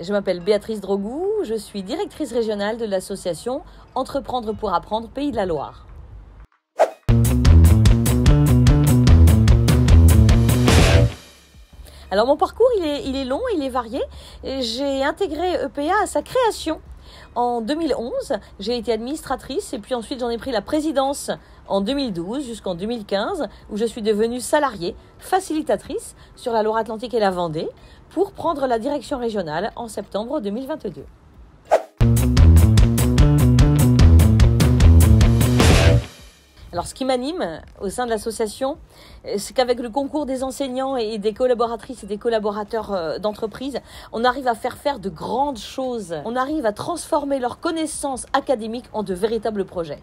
Je m'appelle Béatrice Drogou, je suis directrice régionale de l'association Entreprendre pour apprendre Pays de la Loire. Alors mon parcours, est, est long, il est varié. J'ai intégré EPA à sa création en 2011. J'ai été administratrice et puis ensuite j'en ai pris la présidence en 2012 jusqu'en 2015 où je suis devenue salariée, facilitatrice sur la Loire-Atlantique et la Vendée pour prendre la direction régionale en septembre 2022. Alors, ce qui m'anime au sein de l'association, c'est qu'avec le concours des enseignants et des collaboratrices et des collaborateurs euh, d'entreprise, on arrive à faire faire de grandes choses. On arrive à transformer leurs connaissances académiques en de véritables projets.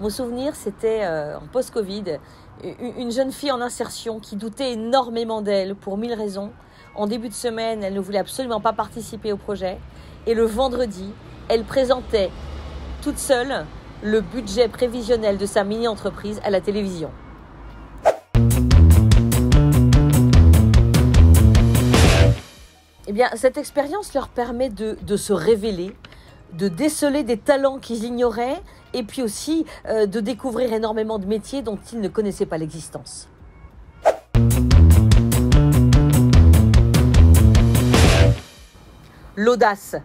Mon souvenir, c'était euh, en post-Covid, une jeune fille en insertion qui doutait énormément d'elle pour mille raisons. En début de semaine, elle ne voulait absolument pas participer au projet. Et le vendredi, elle présentait toute seule le budget prévisionnel de sa mini-entreprise à la télévision. Eh bien, cette expérience leur permet de, se révéler, de déceler des talents qu'ils ignoraient et puis aussi euh, de découvrir énormément de métiers dont ils ne connaissaient pas l'existence. L'audace,